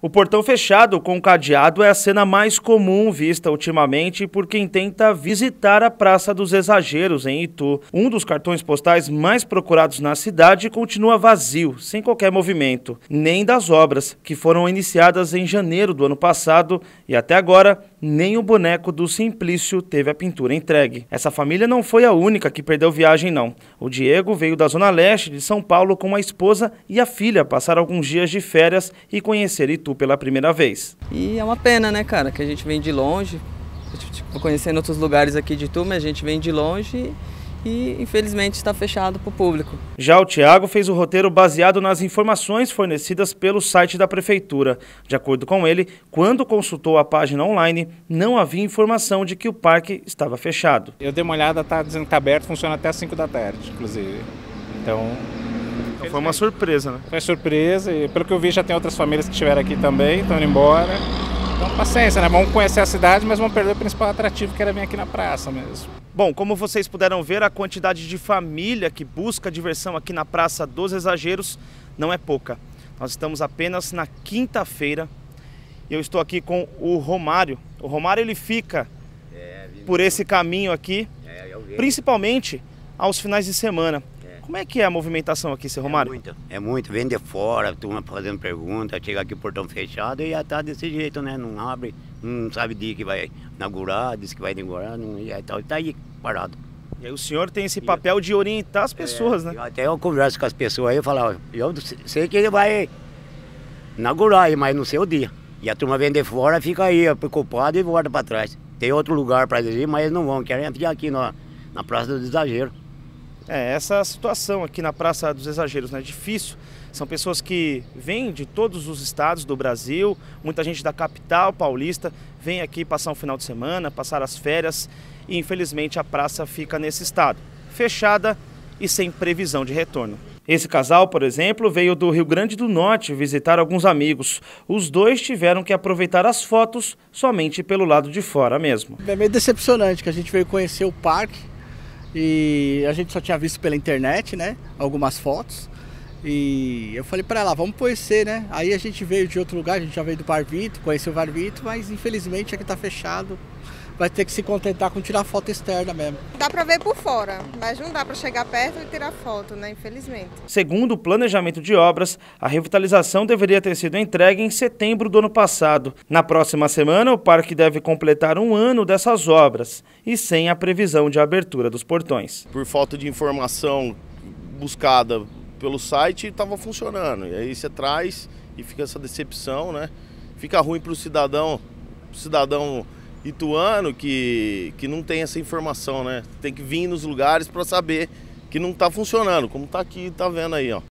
O portão fechado com cadeado é a cena mais comum vista ultimamente por quem tenta visitar a Praça dos Exageros, em Itu. Um dos cartões postais mais procurados na cidade continua vazio, sem qualquer movimento, nem das obras, que foram iniciadas em janeiro do ano passado e até agora nem o boneco do Simplício teve a pintura entregue. Essa família não foi a única que perdeu viagem, não. O Diego veio da zona leste de São Paulo com a esposa e a filha passar alguns dias de férias e conhecer Itu pela primeira vez. E é uma pena, né, cara, que a gente vem de longe, tipo, conhecendo outros lugares aqui de Itu, mas a gente vem de longe e infelizmente está fechado para o público. Já o Tiago fez o roteiro baseado nas informações fornecidas pelo site da prefeitura. De acordo com ele, quando consultou a página online, não havia informação de que o parque estava fechado. Eu dei uma olhada, está dizendo que está aberto, funciona até as 5 da tarde, inclusive. Então, então foi uma surpresa, né? Foi surpresa e pelo que eu vi já tem outras famílias que estiveram aqui também, estão indo embora. Então paciência, né? Vamos conhecer a cidade, mas vamos perder o principal atrativo que era vir aqui na praça mesmo. Bom, como vocês puderam ver, a quantidade de família que busca diversão aqui na Praça dos Exageros não é pouca. Nós estamos apenas na quinta-feira e eu estou aqui com o Romário. O Romário ele fica por esse caminho aqui, principalmente aos finais de semana. Como é que é a movimentação aqui, seu Romário? É muito, é muito. Vem de fora, turma fazendo pergunta, chega aqui o portão fechado e já tá desse jeito, né? Não abre, não sabe dia que vai inaugurar, diz que vai inaugurar, não, e tal, tá aí parado. E aí o senhor tem esse papel de orientar as pessoas, é, né? Até eu converso com as pessoas aí, eu falo, eu sei que ele vai inaugurar aí, mas não sei o dia. E a turma vem de fora, fica aí preocupada e volta para trás. Tem outro lugar para ir, mas eles não vão, querem vir aqui na, na Praça do Exagero. É, essa situação aqui na Praça dos Exageros, né? Difícil. São pessoas que vêm de todos os estados do Brasil, muita gente da capital paulista vem aqui passar um final de semana, passar as férias e infelizmente a praça fica nesse estado, fechada e sem previsão de retorno. Esse casal, por exemplo, veio do Rio Grande do Norte visitar alguns amigos. Os dois tiveram que aproveitar as fotos somente pelo lado de fora mesmo. É meio decepcionante que a gente veio conhecer o parque e a gente só tinha visto pela internet, né? Algumas fotos. E eu falei para ela, vamos conhecer, né? Aí a gente veio de outro lugar, a gente já veio do Barvito, conheceu o Barvito, mas infelizmente aqui tá fechado vai ter que se contentar com tirar foto externa mesmo. Dá para ver por fora, mas não dá para chegar perto e tirar foto, né, infelizmente. Segundo o planejamento de obras, a revitalização deveria ter sido entregue em setembro do ano passado. Na próxima semana, o parque deve completar um ano dessas obras e sem a previsão de abertura dos portões. Por falta de informação buscada pelo site, estava funcionando. E aí você traz e fica essa decepção, né? Fica ruim para o cidadão, cidadão ituano que, que não tem essa informação, né? Tem que vir nos lugares para saber que não está funcionando, como está aqui, está vendo aí, ó.